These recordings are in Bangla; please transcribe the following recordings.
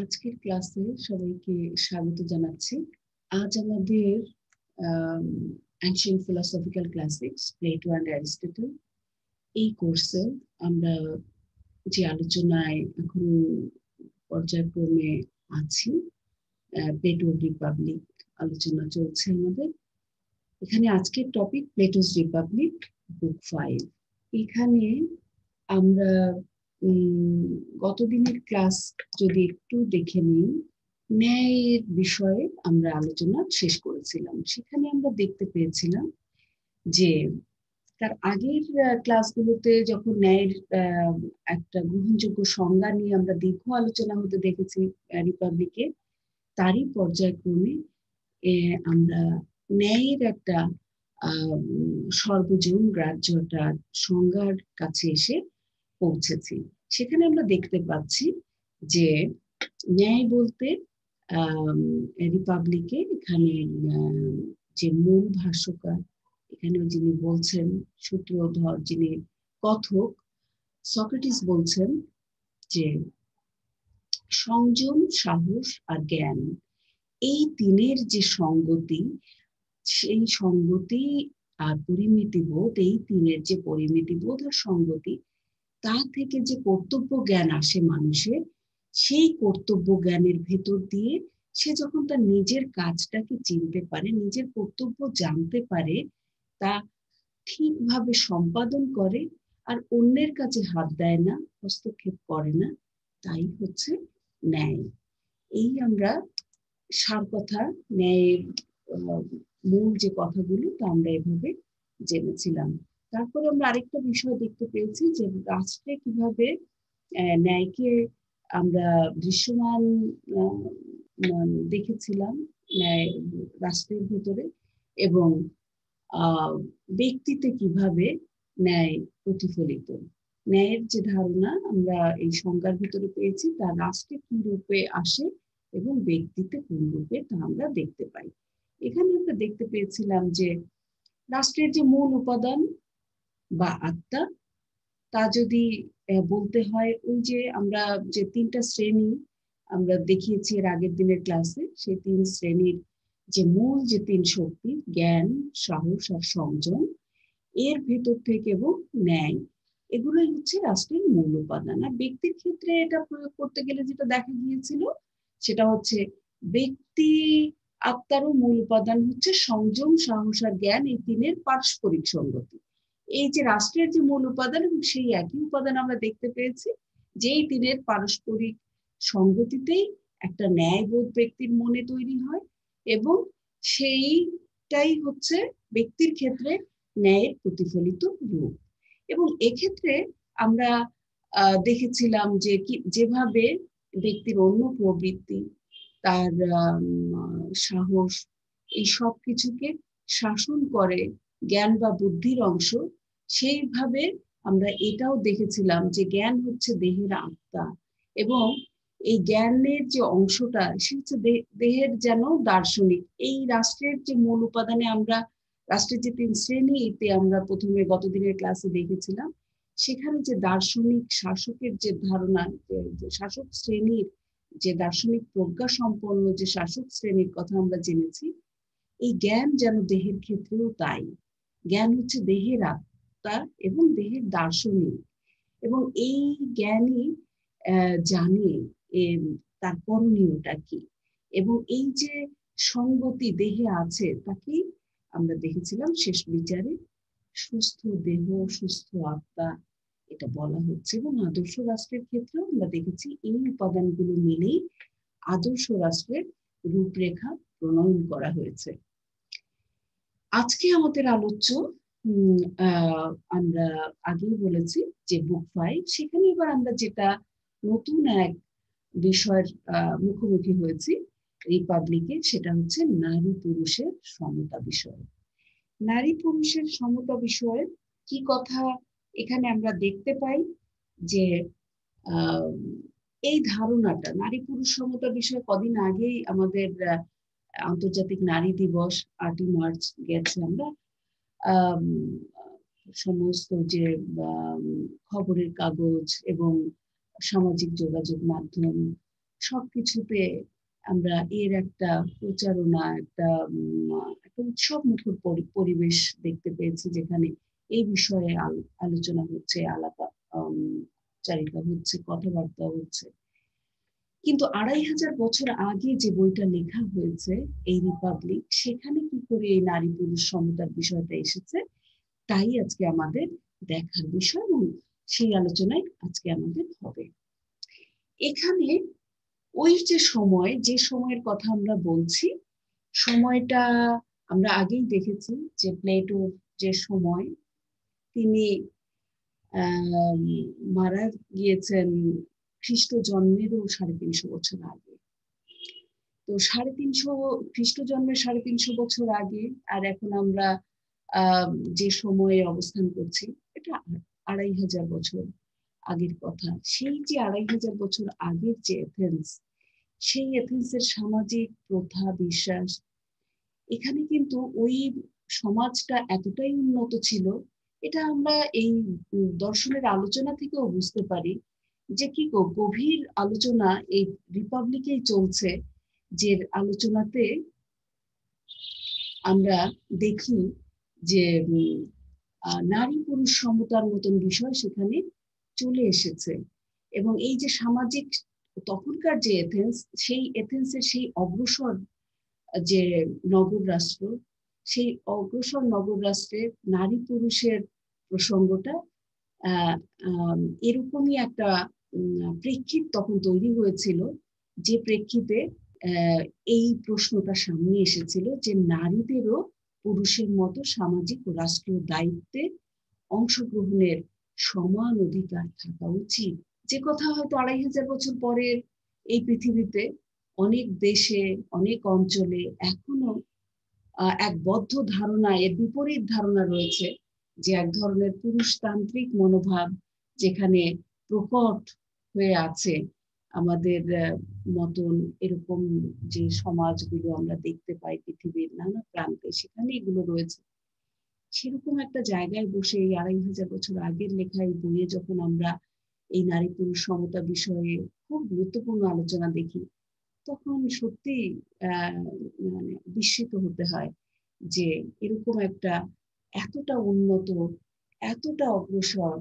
আজকের ক্লাসে সবাইকে স্বাগত জানাচ্ছি। আজ আমাদের ancient philosophical classics Plato and Aristotle এই কোর্সে আমরা যে আলোচনায় এখন পর্যায়ক্রমে আছি প্লেটোর রিপাবলিক আলোচনা চলছে আমাদের। এখানে আজকের topic Plato's Republic book five এখানে আমরা গতদিনের ক্লাস যদি একটু দেখে নিই, ন্যায়ের বিষয়ে আমরা আলোচনা শেষ করেছিলাম। সেখানে আমরা দেখতে পেয়েছিলাম যে তার আগের ক্লাসগুলোতে যখন ন্যায়ের একটা গ্রহণযোগ্য সংজ্ঞা নিয়ে আমরা দীর্ঘ আলোচনা হতে দেখেছি রিপাবলিকে, তারই পর্যায়ক্রমে আমরা ন্যায়ের একটা সর্বজন গ্রাহ্য একটা সংজ্ঞার কাছে এসে পৌঁছেছি। সেখানে আমরা দেখতে পাচ্ছি যে ন্যায় বলতে রিপাবলিকে এখানে যে মূল ভাষ্যকার, এখানে যিনি বলছেন, সূত্রধর যিনি কথক, সক্রেটিস বলছেন যে সংযম, সাহস আর জ্ঞান, এই তিনের যে সঙ্গতি, সেই সঙ্গতি আর পরিমিতি বোধ এই তিনের যে পরিমিতি বোধ আর সঙ্গতি তা থেকে যে কর্তব্য জ্ঞান আসে মানুষের, সেই কর্তব্য জ্ঞানের ভেতর দিয়ে সে যখন তার নিজের কাজটাকে চিনতে পারে, নিজের কর্তব্য জানতে পারে, তা ঠিকভাবে সম্পাদন করে আর অন্যের কাছে হাত দেয় না, হস্তক্ষেপ করে না, তাই হচ্ছে ন্যায়। এই আমরা সার কথা, ন্যায়ের মূল যে কথাগুলো, তা আমরা এভাবে জেনেছিলাম। তারপরে আমরা আরেকটা বিষয় দেখতে পেয়েছি যে রাষ্ট্রে কীভাবে ন্যায়কে আমরা দৃশ্যমান দেখেছিলাম ন্যায় রাষ্ট্রের ভিতরে এবং ব্যক্তিতে কীভাবে ন্যায় প্রতিফলিত। ন্যায়ের যে ধারণা আমরা এই সংজ্ঞার ভিতরে পেয়েছি, তা রাষ্ট্রে কি রূপে আসে এবং ব্যক্তিতে কোন রূপে তা আমরা দেখতে পাই। এখানে আমরা দেখতে পেয়েছিলাম যে রাষ্ট্রের যে মূল উপাদান বা আত্মা, তা যদি বলতে হয় ওই যে আমরা যে তিনটা শ্রেণি আমরা দেখিয়েছি এর আগের দিনের ক্লাসে সেই তিন শ্রেণির যে মূল যে তিন শক্তি, জ্ঞান, সাহস আর সংযম, এর ভেতর থেকে এবং ন্যায়, এগুলোই হচ্ছে রাষ্ট্রের মূল উপাদান। আর ব্যক্তির ক্ষেত্রে এটা প্রয়োগ করতে গেলে যেটা দেখা গিয়েছিল, সেটা হচ্ছে ব্যক্তি, আত্মারও মূল উপাদান হচ্ছে সংযম, সাহস আর জ্ঞান এই তিনের পারস্পরিক সঙ্গতি এই যে রাষ্ট্রের যে মূল উপাদান এবং সেই একই উপাদান আমরা দেখতে পেয়েছি, যেই তিনের পারস্পরিক সঙ্গতিতেই একটা ন্যায়বোধ ব্যক্তির মনে তৈরি হয় এবং সেইটাই হচ্ছে ব্যক্তির ক্ষেত্রে ন্যায়ের প্রতিফলিত রূপ। এবং এক্ষেত্রে আমরা দেখেছিলাম যে কি, যেভাবে ব্যক্তির অন্য প্রবৃত্তি, তার সাহস, এই সব কিছুকে শাসন করে, জ্ঞান বা বুদ্ধির অংশ সেইভাবে আমরা এটাও দেখেছিলাম যে জ্ঞান হচ্ছে দেহের আত্মা এবং এই জ্ঞানের যে অংশটা, সে হচ্ছে দেহের যেন দার্শনিক। এই রাষ্ট্রের যে মূল উপাদানে আমরা, রাষ্ট্রের যে তিন শ্রেণীতে আমরা প্রথমে গতদিনের ক্লাসে দেখেছিলাম, সেখানে যে দার্শনিক শাসকের যে ধারণা শাসক শ্রেণির যে দার্শনিক প্রজ্ঞা সম্পন্ন যে শাসক শ্রেণির কথা আমরা জেনেছি, এই জ্ঞান যেন দেহের ক্ষেত্রেও তাই। জ্ঞান হচ্ছে দেহের আত্মা। এবং দেহের দার্শনিক। এবং এই জ্ঞানই জানে তার করণীয়টা কি। এবং এই যে সঙ্গতি দেহে আছে, তাকে আমরা দেখেছিলাম শেষ বিচারে, সুস্থ দেহ, সুস্থ আত্মা, এটা বলা হচ্ছে। এবং আদর্শ রাষ্ট্রের ক্ষেত্রেও আমরা দেখেছি এই উপাদানগুলো মিলেই আদর্শ রাষ্ট্রের রূপরেখা প্রণয়ন করা হয়েছে। আজকে আমাদের আলোচ্য আমরা আগেই বলেছি যে বুক ফাইভ সেখানে এবার আমরা যেটা নতুন এক বিষয়ের মুখোমুখি হয়েছি রিপাবলিকে সেটা হচ্ছে নারী পুরুষের সমতা বিষয়। নারী পুরুষের সমতা বিষয়ে কি কথা এখানে আমরা দেখতে পাই? যে এই ধারণাটা, নারী পুরুষ সমতা বিষয়ে কদিন আগেই আমাদের আন্তর্জাতিক নারী দিবস, আটই মার্চ গেছে আমরা সমস্ত যে খবরের কাগজ এবং সামাজিক যোগাযোগ মাধ্যম সবকিছুতে আমরা এর একটা প্রচারণা, একটা একটা উৎসব মুখর পরিবেশ দেখতে পেয়েছি যেখানে এই বিষয়ে আলোচনা হচ্ছে, আলাপ চারিতা হচ্ছে, কথাবার্তা হচ্ছে। কিন্তু আড়াই হাজার বছর আগে যে বইটা লেখা হয়েছে, এই রিপাবলিক, সেখানে করে এই নারী পুরুষ সমতার বিষয়টা এসেছে। তাই আজকে আমাদের দেখার বিষয় এবং সেই আলোচনায় আজকে আমাদের হবে। এখানে ওই যে সময়, যে সময়ের কথা আমরা বলছি, সময়টা আমরা আগেই দেখেছি যে প্লেটোর যে সময়, তিনি মারা গিয়েছেন খ্রিস্ট জন্মেরও সাড়ে তিনশো বছর আগে। তো সাড়ে তিনশো খ্রিস্ট জন্মের সাড়ে তিনশো বছর আগে, আর এখন আমরা যে সময়ে অবস্থান করছি, এটা আড়াই হাজার বছর আগের কথা। সেই যে আড়াই হাজার বছর আগের যে এথেন্স সেই এথেন্সের সামাজিক প্রথা, বিশ্বাস, এখানে কিন্তু ওই সমাজটা এতটাই উন্নত ছিল, এটা আমরা এই দর্শনের আলোচনা থেকেও বুঝতে পারি যে কি গভীর আলোচনা এই রিপাবলিকেই চলছে। যে আলোচনাতে আমরা দেখি যে নারী পুরুষ সমতার মতন বিষয় সেখানে চলে এসেছে। এবং এই যে সামাজিক তখনকার যে এথেন্স সেই এথেন্সের সেই অগ্রসর যে নগর রাষ্ট্র সেই অগ্রসর নগর রাষ্ট্রে নারী পুরুষের প্রসঙ্গটা এরকমই একটা প্রেক্ষিত তখন তৈরি হয়েছিল, যে প্রেক্ষিতে এই প্রশ্নটা সামনে এসেছিল যে নারীদেরও পুরুষের মতো সামাজিক ও রাষ্ট্রীয় দায়িত্বে অংশগ্রহণের সমান অধিকার থাকা উচিত। যে কথা হয়তো আড়াই হাজার বছর পরের এই পৃথিবীতে অনেক দেশে, অনেক অঞ্চলে এখনও এক বদ্ধ ধারণা, এর বিপরীত ধারণা রয়েছে যে এক ধরনের পুরুষতান্ত্রিক মনোভাব যেখানে প্রকট হয়ে আছে। আমাদের মতন এরকম যে সমাজগুলো আমরা দেখতে পাই পৃথিবীর নানা প্রান্তে, সেখানে এগুলো রয়েছে। সেরকম একটা জায়গায় বসে এই আড়াই হাজার বছর আগের লেখা এই বইয়ে যখন আমরা এই নারী পুরুষ সমতা বিষয়ে খুব গুরুত্বপূর্ণ আলোচনা দেখি, তখন সত্যি মানে বিস্মিত হতে হয় যে এরকম একটা এতটা উন্নত, এতটা অগ্রসর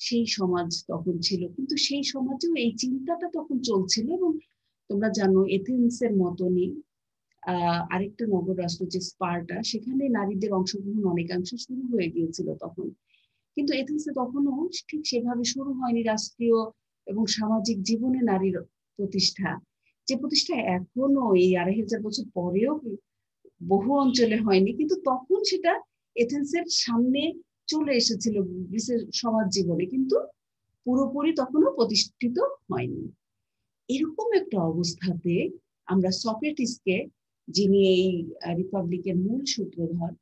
সেই সমাজ তখন ছিল। কিন্তু সেই সমাজেও এই চিন্তাটা তখন চলছিল এবং তোমরা জানো এথেন্সের মতনই, আহ, আরেকটা নগর রাষ্ট্র যে স্পার্টা, সেখানে নারীদের অংশগ্রহণ অনেকাংশ শুরু হয়ে গিয়েছিল তখন। কিন্তু এথেন্সে তখনও ঠিক সেভাবে শুরু হয়নি রাষ্ট্রীয় এবং সামাজিক জীবনে নারীর প্রতিষ্ঠা। যে প্রতিষ্ঠা এখনও এই আড়াই হাজার বছর পরেও বহু অঞ্চলে হয়নি, কিন্তু তখন সেটা এথেন্সের সামনে চলে এসেছিল গ্রিসের সমাজ জীবনে, কিন্তু পুরোপুরি তখনও প্রতিষ্ঠিত হয়নি। এরকম একটা অবস্থাতে আমরা সক্রেটিসকে, যিনি এই রিপাবলিকের মূল সূত্রধর,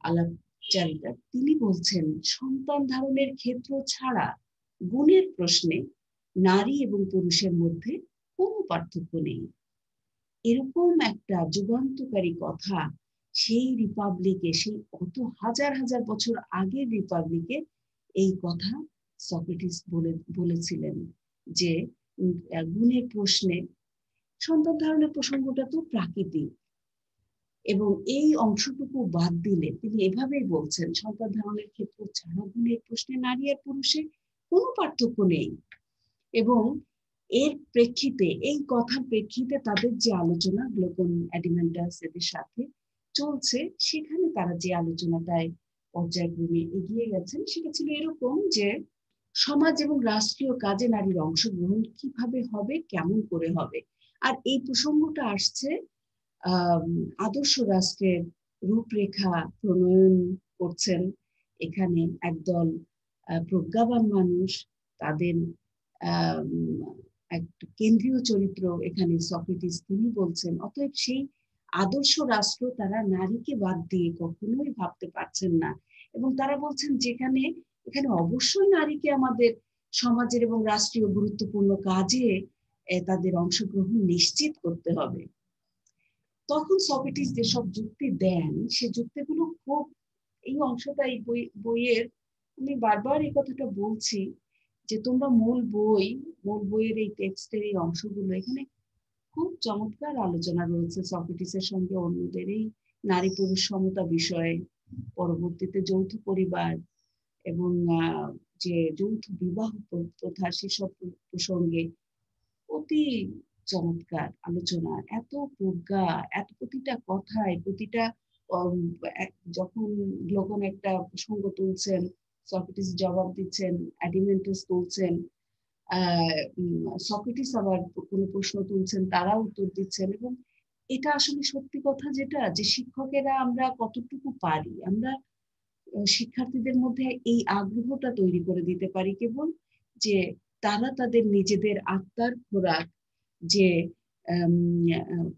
আলাপচারিতা, তিনি বলছেন, সন্তান ধারণের ক্ষেত্র ছাড়া গুণের প্রশ্নে নারী এবং পুরুষের মধ্যে কোনো পার্থক্য নেই। এরকম একটা যুগান্তকারী কথা সেই রিপাবলিকে সেই কত হাজার হাজার বছর আগের রিপাবলিকে এই কথা সক্রেটিস বলে, বলেছিলেন যে গুণের প্রশ্নে সন্তান ধারণের প্রসঙ্গটা তো প্রাকৃতিক। এবং এই অংশটুকু বাদ দিলে তিনি এভাবেই বলছেন সন্তান ধারণের ক্ষেত্রে ছাড়া গুণের প্রশ্নে নারী আর পুরুষের কোনো পার্থক্য নেই। এবং এর প্রেক্ষিতে, এই কথার প্রেক্ষিতে তাদের যে আলোচনা গ্লোকন অ্যাডিমেন্টাস এদের সাথে চলছে, সেখানে তারা যে আলোচনাটায় পর্যায়ক্রমে এগিয়ে গেছেন, সেটা ছিল এরকম যে সমাজ এবং রাষ্ট্রীয় কাজে নারীর অংশগ্রহণ কীভাবে হবে, কেমন করে হবে। আর এই প্রসঙ্গটা আসছে আদর্শ রাষ্ট্রের রূপরেখা প্রণয়ন করছেন এখানে একদল প্রজ্ঞাবান মানুষ, তাদের একটা কেন্দ্রীয় চরিত্র এখানে সক্রেটিস তিনি বলছেন। অতএব সেই আদর্শ রাষ্ট্র তারা নারীকে বাদ দিয়ে কখনোই ভাবতে পারছেন না। এবং তারা বলছেন যেখানে, এখানে অবশ্যই নারীকে আমাদের সমাজের এবং রাষ্ট্রীয় গুরুত্বপূর্ণ কাজে তাদের অংশগ্রহণ নিশ্চিত করতে হবে। তখন সক্রেটিস যেসব যুক্তি দেন, সে যুক্তিগুলো খুব, এই অংশটা, এই বই, বইয়ের, আমি বারবার এই কথাটা বলছি যে তোমরা মূল বই, মূল বইয়ের এই টেক্সটের এই অংশগুলো, এখানে খুব চমৎকার আলোচনা রয়েছে সক্রেটিসের সঙ্গে অন্যদের এই নারী পুরুষ সমতা বিষয়ে। পরবর্তীতে যৌথ পরিবার এবং যে যৌথ বিবাহ প্রথা সেসব প্রসঙ্গে অতি চমৎকার আলোচনা। এত প্রজ্ঞা, এত প্রতিটা কথায় প্রতিটা যখন গ্লোকন একটা প্রসঙ্গ তুলছেন, সক্রেটিস জবাব দিচ্ছেন, অ্যাডিমেন্টাস তুলছেন সক্রেটিস আবার কোনো প্রশ্ন তুলছেন তারা উত্তর দিচ্ছেন এবং এটা আসলে সত্যি কথা যেটা, যে শিক্ষকেরা আমরা কতটুকু পারি? আমরা শিক্ষার্থীদের মধ্যে এই আগ্রহটা তৈরি করে দিতে পারি কেবল যে তারা তাদের নিজেদের আত্মার খোরাক, যে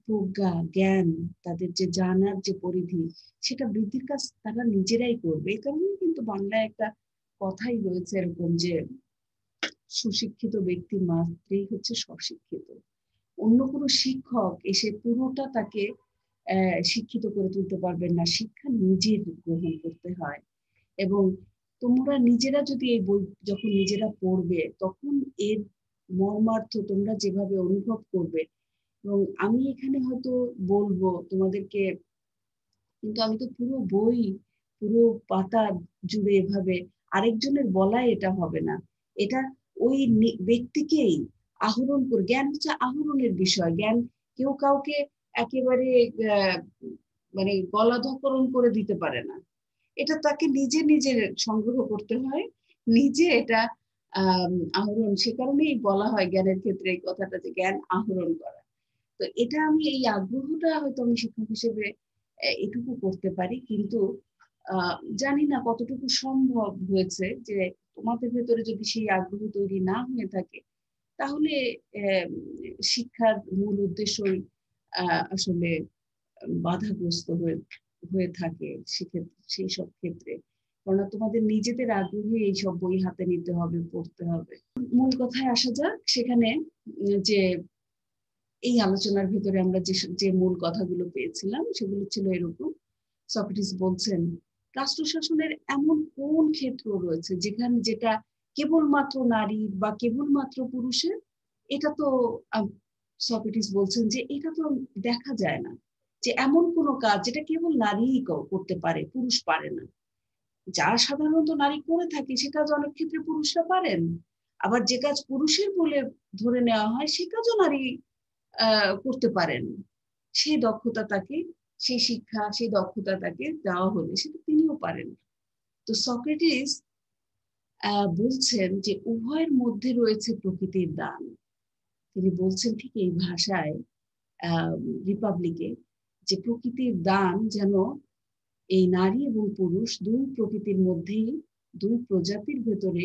প্রজ্ঞা, জ্ঞান, তাদের যে জানার যে পরিধি, সেটা বৃদ্ধির কাজ তারা নিজেরাই করবে। এই কারণে কিন্তু বাংলায় একটা কথাই রয়েছে এরকম যে সুশিক্ষিত ব্যক্তি মাত্রেই হচ্ছে স্বশিক্ষিত। অন্য কোনো শিক্ষক এসে পুরোটা তাকে শিক্ষিত করে তুলতে পারবেন না। শিক্ষা নিজের গ্রহণ করতে হয়। এবং তোমরা নিজেরা যদি এই বই যখন নিজেরা পড়বে, তখন এর মর্মার্থ তোমরা যেভাবে অনুভব করবে। এবং আমি এখানে হয়তো বলব তোমাদেরকে, কিন্তু আমি তো পুরো বই, পুরো পাতা জুড়ে এভাবে আরেকজনের বলা এটা হবে না। এটা ওই ব্যক্তিকেই আহরণ করে, জ্ঞান হচ্ছে আহরণের বিষয়। জ্ঞান কেউ কাউকে একেবারে মানে গলাধকরণ করে দিতে পারে না। এটা তাকে নিজে নিজে সংগ্রহ করতে হয়, নিজে এটা আহরণ, সে কারণেই বলা হয় জ্ঞানের ক্ষেত্রে এই কথাটা যে জ্ঞান আহরণ করা। তো এটা আমি, এই আগ্রহটা হয়তো আমি শিক্ষক হিসেবে এটুকু করতে পারি, কিন্তু জানি না কতটুকু সম্ভব হয়েছে যে তোমাদের ভেতরে যদি সেই আগ্রহ তৈরি না হয়ে থাকে, তাহলে শিক্ষার মূল উদ্দেশ্যই আসলে বাধাগ্রস্ত হয়ে হয়ে থাকে সেই সব ক্ষেত্রে। কেননা তোমাদের নিজেদের আগ্রহে এইসব বই হাতে নিতে হবে, পড়তে হবে। মূল কথায় আসা যাক, সেখানে যে এই আলোচনার ভিতরে আমরা যে যে মূল কথাগুলো পেয়েছিলাম, সেগুলো ছিল এরকম। সক্রেটিস বলছেন রাষ্ট্র শাসনের এমন কোন ক্ষেত্র রয়েছে যেখানে যেটা কেবলমাত্র নারী বা কেবলমাত্র পুরুষের? এটা তো সক্রেটিস বলছেন যে এটা তো দেখা যায় না যে এমন কোনো কাজ যেটা কেবল নারীই করতে পারে, পুরুষ পারে না। যা সাধারণত নারী করে থাকে সে কাজ অনেক ক্ষেত্রে পুরুষরা পারেন। আবার যে কাজ পুরুষের বলে ধরে নেওয়া হয় সে কাজও নারী করতে পারেন। সেই দক্ষতা তাকে সেই শিক্ষা, সেই দক্ষতা তাকে দেওয়া হলে, সেটা তিনিও পারেন তো সক্রেটিস বলছেন যে উভয়ের মধ্যে রয়েছে প্রকৃতির দান। তিনি বলছেন ঠিক এই ভাষায় রিপাবলিকে, যে প্রকৃতির দান যেন এই নারী এবং পুরুষ দুই প্রকৃতির মধ্যেই, দুই প্রজাতির ভেতরে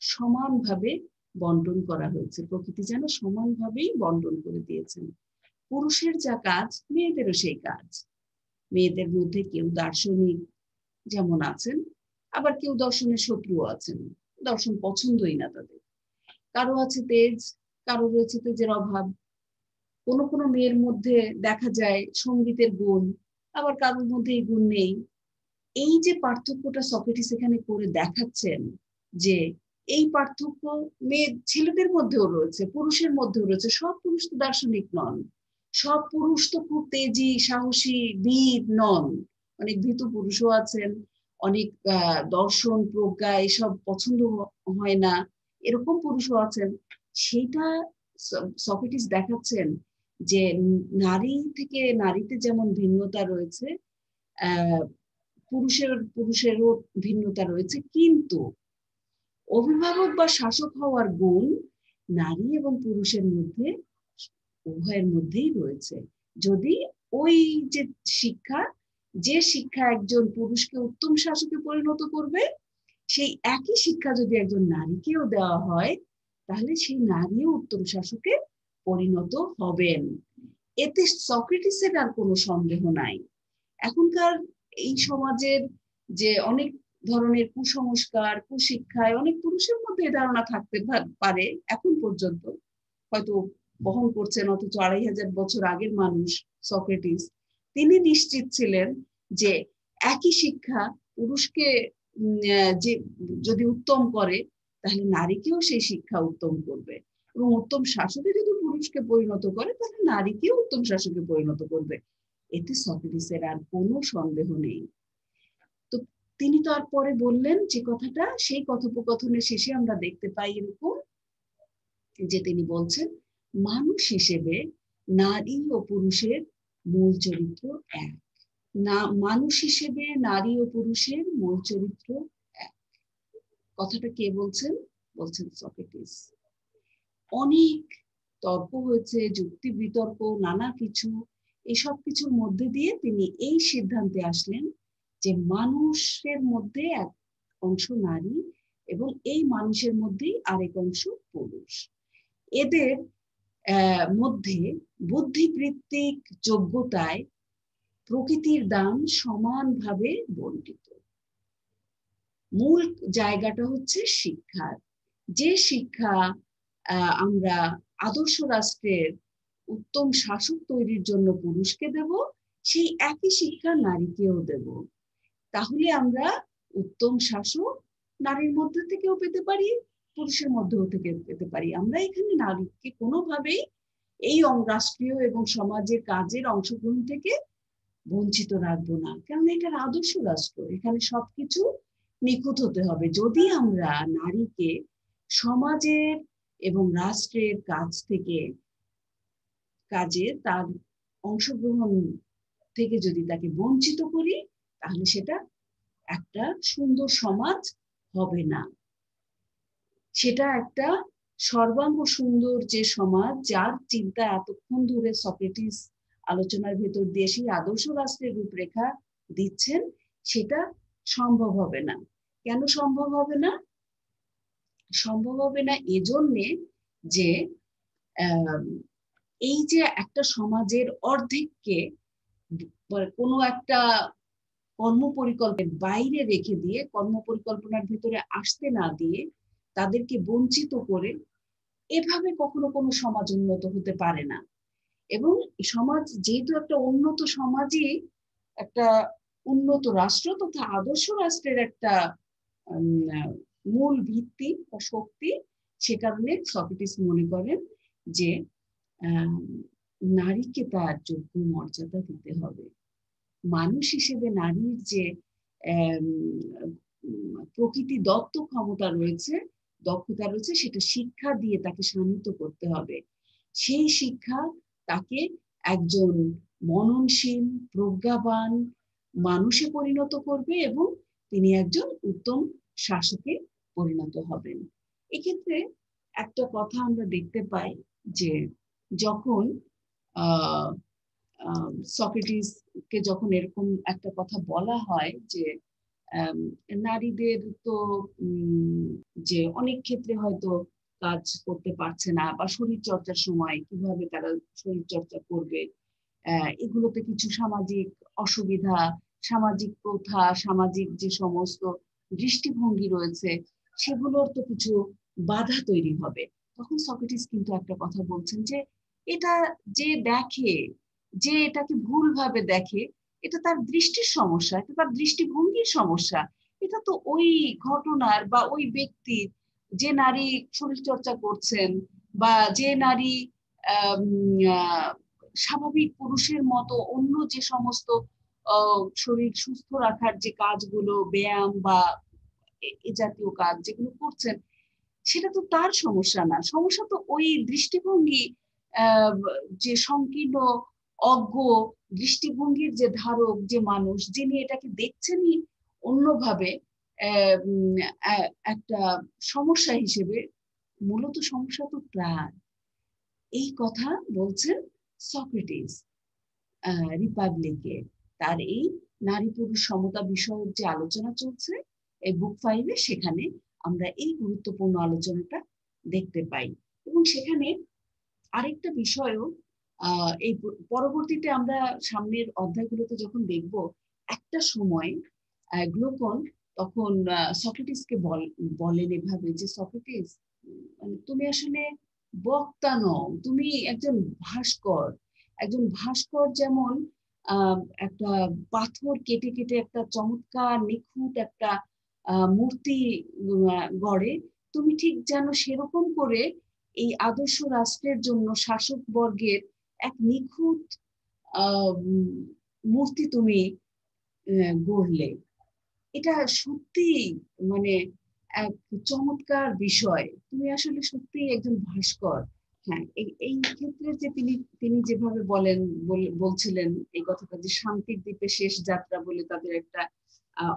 সমানভাবে বন্টন করা হয়েছে। প্রকৃতি যেন সমানভাবেই বন্টন করে দিয়েছেন। পুরুষের যা কাজ, মেয়েদেরও সেই কাজ। মেয়েদের মধ্যে কেউ দার্শনিক যেমন আছেন, আবার কেউ দর্শনের শত্রুও আছেন। দর্শন পছন্দই না তাদের। কারও আছে তেজ, কারও রয়েছে তেজের অভাব। কোনো কোনো মেয়ের মধ্যে দেখা যায় সঙ্গীতের গুণ, আবার কারোর মধ্যে এই গুণ নেই। এই যে পার্থক্যটা সকেটিস এখানে করে দেখাচ্ছেন যে এই পার্থক্য মেয়ে, ছেলেদের মধ্যেও রয়েছে, পুরুষের মধ্যেও রয়েছে, সব পুরুষ তো দার্শনিক নন। সব পুরুষ তো খুব তেজি, সাহসী, বীর, নন। অনেক ভীতু পুরুষও আছেন, অনেক দর্শন, প্রজ্ঞা এসব পছন্দ হয় না। এরকম পুরুষও আছেন। সেটা সকেটিস দেখাচ্ছেন যে নারী থেকে নারীতে যেমন ভিন্নতা রয়েছে পুরুষের, পুরুষেরও ভিন্নতা রয়েছে। কিন্তু অভিভাবক বা শাসক হওয়ার গুণ নারী এবং পুরুষের মধ্যে উভয়ের মধ্যেই রয়েছে। যদি ওই যে শিক্ষা যে শিক্ষা একজন পুরুষকে উত্তম শাসকে পরিণত করবে, সেই একই শিক্ষা যদি একজন নারীকেও দেওয়া হয়, তাহলে সেই নারীও উত্তম শাসকে পরিণত হবেন। এতে সক্রেটিসের আর কোনো সন্দেহ নাই। এখনকার এই সমাজের যে অনেক ধরনের কুসংস্কার, কুশিক্ষায় অনেক পুরুষের মধ্যে ধারণা থাকতে পারে, এখন পর্যন্ত। হয়তো বহন করছেন অথচ আড়াই হাজার বছর আগের মানুষ, সক্রেটিস। তিনি নিশ্চিত ছিলেন যে একই শিক্ষা পুরুষকে যে যদি উত্তম করে, তাহলে নারীকেও সেই শিক্ষা উত্তম করবে। এবং উত্তম শাসকে যদি পুরুষকে পরিণত করে, তাহলে নারীকেও উত্তম শাসকে পরিণত করবে। এতে সক্রেটিসের আর কোনো সন্দেহ নেই। তো তিনি তো আর পরে বললেন যে কথাটা, সেই কথোপকথনের শেষে আমরা দেখতে পাই এরকম যে তিনি বলছেন মানুষ হিসেবে নারী ও পুরুষের মূল চরিত্র এক। না, মানুষ হিসেবে নারী ও পুরুষের মূল চরিত্র এক। কথাটা কে বলছেন? বলছেন সকেটিস অনেক তর্ক হয়েছে, যুক্তি বিতর্ক, নানা কিছু। এসব কিছুর মধ্যে দিয়ে তিনি এই সিদ্ধান্তে আসলেন যে মানুষের মধ্যে এক অংশ নারী এবং এই মানুষের মধ্যেই আরেক অংশ পুরুষ। এদের মধ্যে বুদ্ধিবৃত্তিক যোগ্যতায় প্রকৃতির দান সমানভাবে বন্টিত মূল জায়গাটা হচ্ছে শিক্ষার যে শিক্ষা আমরা আদর্শ রাষ্ট্রের উত্তম শাসক তৈরির জন্য পুরুষকে দেব, সেই একই শিক্ষা নারীকেও দেব। তাহলে আমরা উত্তম শাসক নারীর মধ্যে থেকেও পেতে পারি পুরুষের মধ্যেও থেকে পেতে পারি। আমরা এখানে নারীকে কোনোভাবেই এই রাষ্ট্রীয় এবং সমাজের কাজের অংশগ্রহণ থেকে বঞ্চিত রাখব না। কারণ এটার আদর্শ রাষ্ট্র। এখানে সবকিছু নিখুঁত হতে হবে। যদি আমরা নারীকে সমাজের এবং রাষ্ট্রের কাজ থেকে, কাজে তার অংশগ্রহণ থেকে যদি তাকে বঞ্চিত করি, তাহলে সেটা একটা সুন্দর সমাজ হবে না। সেটা একটা সর্বাঙ্গ সুন্দর যে সমাজ, যার চিন্তা এতক্ষণ ধরে সক্রেটিস আলোচনার ভেতর দিয়ে আদর্শ রাষ্ট্রের রূপরেখা দিচ্ছেন, সেটা সম্ভব হবে না। কেন সম্ভব হবে না? সম্ভব হবে না এজন্যে যে এই যে একটা সমাজের অর্ধেককে কোনো একটা কর্ম পরিকল্পনার বাইরে রেখে দিয়ে কর্ম পরিকল্পনার ভিতরে আসতে না দিয়ে তাদেরকে বঞ্চিত করে এভাবে কখনো কোনো সমাজ উন্নত হতে পারে না। এবং সমাজ যেহেতু একটা উন্নত সমাজই একটা উন্নত রাষ্ট্র তথা আদর্শ রাষ্ট্রের একটা মূল ভিত্তি বা শক্তি, সে কারণে সক্রেটিস মনে করেন যে নারীকে তার যোগ্য মর্যাদা দিতে হবে। মানুষ হিসেবে নারীর যে প্রকৃতি দত্ত ক্ষমতা রয়েছে দক্ষতা রয়েছে, সেটা শিক্ষা দিয়ে তাকে শানিত করতে হবে। সেই শিক্ষা তাকে একজন মননশীল, প্রজ্ঞাবান মানুষে পরিণত করবে এবং তিনি একজন উত্তম শাসকে পরিণত হবেন। এক্ষেত্রে একটা কথা আমরা দেখতে পাই যে যখন, আহ সক্রেটিসকে যখন এরকম একটা কথা বলা হয় যে নারীদের তো যে অনেক ক্ষেত্রে হয়তো কাজ করতে পারছে না বা শরীর চর্চার সময় কীভাবে তারা শরীর চর্চা করবে এগুলোতে কিছু সামাজিক অসুবিধা, সামাজিক প্রথা, সামাজিক যে সমস্ত দৃষ্টিভঙ্গি রয়েছে, সেগুলোর তো কিছু বাধা তৈরি হবে। তখন সক্রেটিস কিন্তু একটা কথা বলছেন যে, এটা যে দেখে, যে এটাকে ভুলভাবে দেখে এটা তার দৃষ্টির সমস্যা, এটা তার দৃষ্টিভঙ্গির সমস্যা। এটা তো ওই ঘটনার বা ওই ব্যক্তির যে নারী শরীর চর্চা করছেন বা যে নারী স্বাভাবিক পুরুষের মতো অন্য যে সমস্ত শরীর সুস্থ রাখার যে কাজগুলো, ব্যায়াম বা এ জাতীয় কাজ যেগুলো করছেন, সেটা তো তার সমস্যা না। সমস্যা তো ওই দৃষ্টিভঙ্গি যে সংকীর্ণ অজ্ঞ, দৃষ্টিভঙ্গির যে ধারক, যে মানুষ, যিনি এটাকে দেখছেনই অন্যভাবে একটা সমস্যা হিসেবে, মূলত সমস্যা তো প্রাণ। এই কথা বলছেন সক্রেটিস রিপাবলিকে। তার এই নারী পুরুষ সমতা বিষয়ক যে আলোচনা চলছে, এই বুক ফাইভে, সেখানে আমরা এই গুরুত্বপূর্ণ আলোচনাটা দেখতে পাই। এবং সেখানে আরেকটা বিষয়ও এই পরবর্তীতে আমরা সামনের অধ্যায়গুলোতে যখন দেখব, একটা সময় গ্লোকন তখন সক্রেটিসকে বলেন এভাবে যে, সক্রেটিস মানে তুমি আসলে বক্তা নও, তুমি একজন ভাস্কর একজন ভাস্কর যেমন একটা পাথর কেটে কেটে একটা চমৎকার, নিখুঁত একটা মূর্তি গড়ে, তুমি ঠিক যেন সেরকম করে এই আদর্শ রাষ্ট্রের জন্য শাসক বর্গের এক নিখুঁত মূর্তি তুমি গড়লে। এটা সত্যি মানে এক চমৎকার বিষয়। তুমি আসলে সত্যি একজন ভাস্কর। হ্যাঁ এই ক্ষেত্রে যে তিনি তিনি যেভাবে বলেন বলছিলেন এই কথাটা যে শান্তির দ্বীপে শেষ যাত্রা বলে তাদের একটা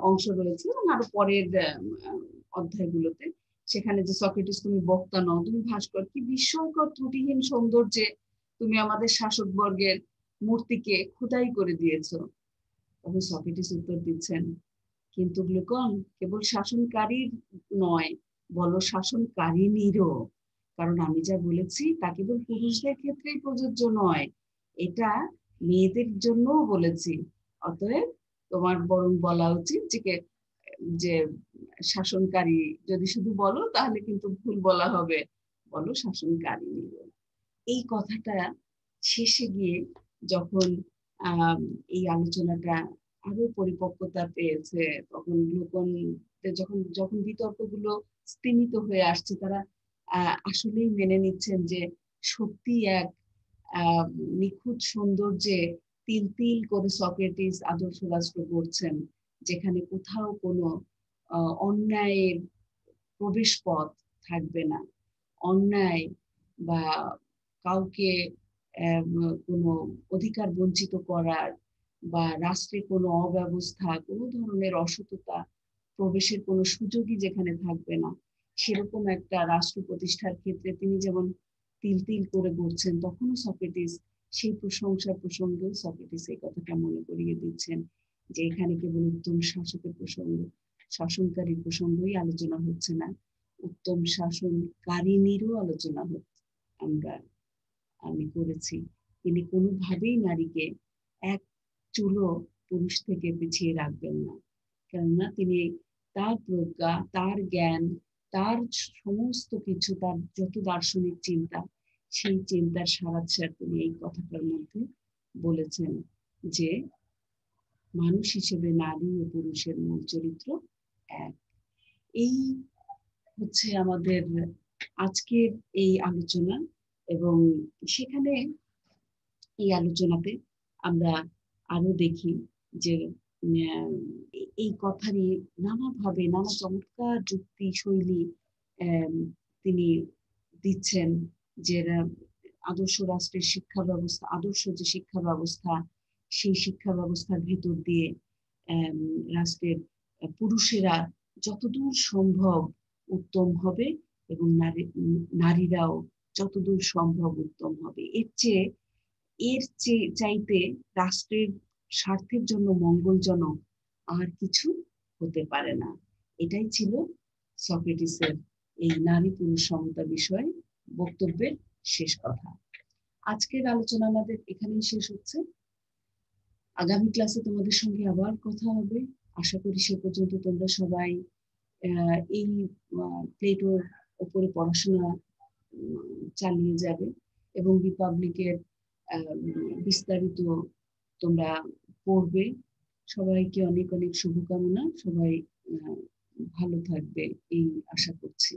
অংশ রয়েছে, এবং আরও পরের অধ্যায়গুলোতে, সেখানে যে সকেটিস তুমি বক্তা নও, তুমি ভাস্কর, কি বিস্ময়কর ত্রুটিহীন সৌন্দর্যে তুমি আমাদের শাসক বর্গের মূর্তিকে খোদাই করে দিয়েছ। তখন সকেটিস উত্তর দিচ্ছেন, কিন্তু গ্লুকন কেবল শাসনকারীর নয়, বলো শাসনকারিনীরও কারণ আমি যা বলেছি তা কেবল পুরুষদের ক্ষেত্রেই প্রযোজ্য নয়। এটা মেয়েদের জন্যও বলেছি। অতএব তোমার বরং বলা উচিত যে যে শাসনকারী যদি শুধু বলো তাহলে কিন্তু ভুল বলা হবে। বলো শাসনকারী এই কথাটা শেষে গিয়ে যখন এই আলোচনাটা আরও পরিপক্কতা পেয়েছে, তখন লোকন যখন যখন বিতর্কগুলো স্তীমিত হয়ে আসছে, তারা আসলেই মেনে নিচ্ছেন যে সত্যি এক নিখুঁত সৌন্দর্যে তিল তিল করে সক্রেটিস আদর্শ রাষ্ট্র করছেন যেখানে কোথাও কোনো অন্যায়ের প্রবেশ পথ থাকবে না। অন্যায় বা কাউকে কোনো অধিকার বঞ্চিত করার বা রাষ্ট্রে কোনো অব্যবস্থা, কোনো ধরনের অসততা, প্রবেশের কোনো সুযোগই যেখানে থাকবে না, সেরকম একটা রাষ্ট্র প্রতিষ্ঠার ক্ষেত্রে তিনি যেমন তিল তিল করে গড়ছেন তখনও সক্রেটিস সেই প্রশংসার প্রসঙ্গেও সক্রেটিস এই কথাটা মনে করিয়ে দিচ্ছেন যে এখানে কেবল উত্তম শাসকের প্রসঙ্গ, শাসনকারীর প্রসঙ্গই আলোচনা হচ্ছে না, উত্তম শাসনকারিনীরও আলোচনা হচ্ছে, আমরা আমি করেছি। তিনি কোনোভাবেই নারীকে এক চুলো পুরুষ থেকে পিছিয়ে রাখবেন না। কেননা তিনি তার প্রজ্ঞা, তার জ্ঞান, তার সমস্ত কিছু, তার যত দার্শনিক চিন্তা, সেই চিন্তার সারাচ্ছার তিনি এই কথাটার মধ্যে বলেছেন যে, মানুষ হিসেবে নারী ও পুরুষের মূল চরিত্র এক। এই হচ্ছে আমাদের আজকের এই আলোচনা। এবং সেখানে এই আলোচনাতে আমরা আরও দেখি যে এই কথারই নানাভাবে নানা চমৎকার যুক্তি শৈলী তিনি দিচ্ছেন যে, আদর্শ রাষ্ট্রের শিক্ষা ব্যবস্থা, আদর্শ যে শিক্ষা ব্যবস্থা, সেই শিক্ষা ব্যবস্থার ভিতর দিয়ে রাষ্ট্রের পুরুষেরা যতদূর সম্ভব উত্তম হবে এবং নারী, নারীরাও যতদূর সম্ভব উত্তম হবে। এর চেয়ে এর চেয়ে চাইতে রাষ্ট্রের স্বার্থের জন্য মঙ্গলজনক আর কিছু হতে পারে না। এটাই ছিল সক্রেটিসের এই নারী পুরুষ সমতা বিষয়ে বক্তব্যের শেষ কথা। আজকের আলোচনা আমাদের এখানেই শেষ হচ্ছে। আগামী ক্লাসে তোমাদের সঙ্গে আবার কথা হবে। আশা করি সে পর্যন্ত তোমরা সবাই এই প্লেটোর ওপরে পড়াশোনা চালিয়ে যাবে এবং রিপাবলিকের বিস্তারিত তোমরা পড়বে। সবাইকে অনেক অনেক শুভকামনা। সবাই ভালো থাকবে, এই আশা করছি।